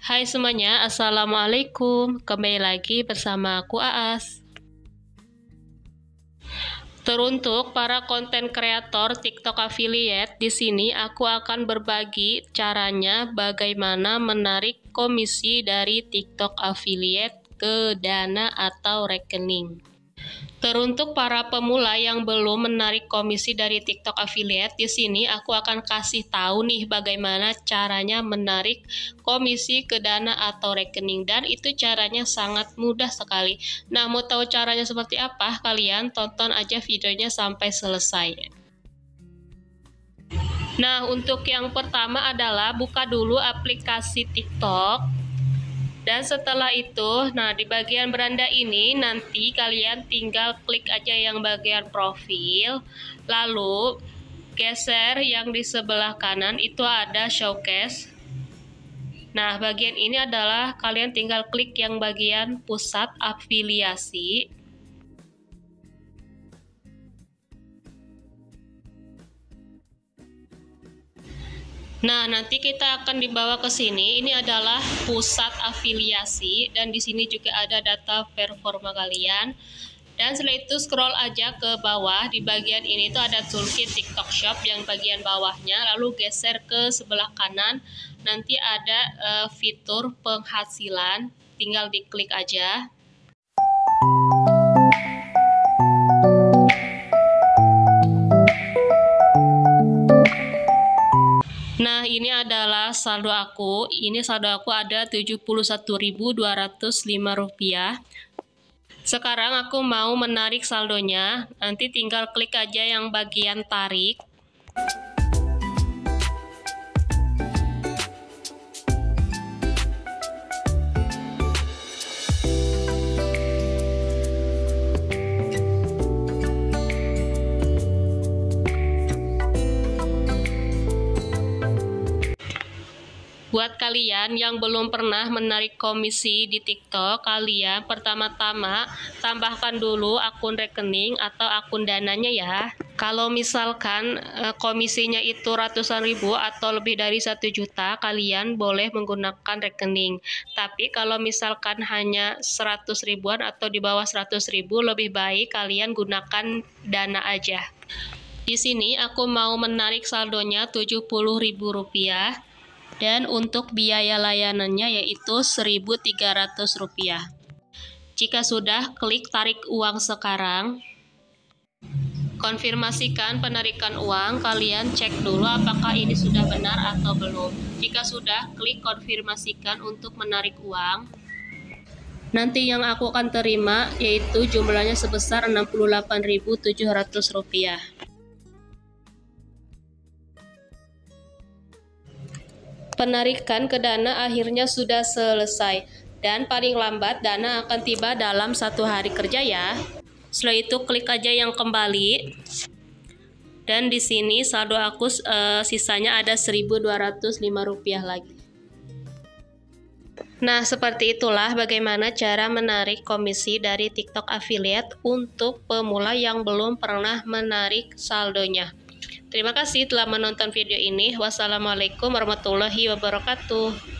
Hai semuanya, Assalamualaikum. Kembali lagi bersama aku Aas. Teruntuk para konten kreator TikTok affiliate, di sini aku akan berbagi caranya bagaimana menarik komisi dari TikTok affiliate ke dana atau rekening. Teruntuk para pemula yang belum menarik komisi dari TikTok affiliate, di sini aku akan kasih tahu nih bagaimana caranya menarik komisi ke dana atau rekening dan itu caranya sangat mudah sekali. Nah, mau tahu caranya seperti apa? Kalian tonton aja videonya sampai selesai. Nah, untuk yang pertama adalah buka dulu aplikasi TikTok dan setelah itu, nah di bagian beranda ini nanti kalian tinggal klik aja yang bagian profil, lalu geser yang di sebelah kanan itu ada showcase. Nah, bagian ini adalah kalian tinggal klik yang bagian pusat afiliasi. Nah, nanti kita akan dibawa ke sini. Ini adalah pusat afiliasi dan di sini juga ada data performa kalian. Dan setelah itu scroll aja ke bawah. Di bagian ini tuh ada toolkit TikTok Shop yang bagian bawahnya. Lalu geser ke sebelah kanan. Nanti ada uh, fitur penghasilan. Tinggal diklik aja Nah, ini adalah saldo aku. Ini saldo aku ada Rp71.205. Sekarang aku mau menarik saldonya. Nanti tinggal klik aja yang bagian tarik. Buat kalian yang belum pernah menarik komisi di TikTok, kalian pertama-tama tambahkan dulu akun rekening atau akun dananya ya. Kalau misalkan eh, komisinya itu ratusan ribu atau lebih dari satu juta, kalian boleh menggunakan rekening. Tapi kalau misalkan hanya 100 ribuan atau di bawah 100 ribu, lebih baik kalian gunakan dana aja. Di sini aku mau menarik saldonya Rp70.000 dan untuk biaya layanannya yaitu Rp1.300. Jika sudah, klik tarik uang sekarang. Konfirmasikan penarikan uang, kalian cek dulu apakah ini sudah benar atau belum. Jika sudah, klik konfirmasikan untuk menarik uang. Nanti yang aku akan terima yaitu jumlahnya sebesar Rp68.700. Penarikan ke dana akhirnya sudah selesai dan paling lambat dana akan tiba dalam satu hari kerja ya. Setelah itu klik aja yang kembali. Dan di sini saldo aku uh, sisanya ada 1.205 rupiah lagi. Nah, seperti itulah bagaimana cara menarik komisi dari TikTok affiliate untuk pemula yang belum pernah menarik saldonya. Terima kasih telah menonton video ini. Wassalamualaikum warahmatullahi wabarakatuh.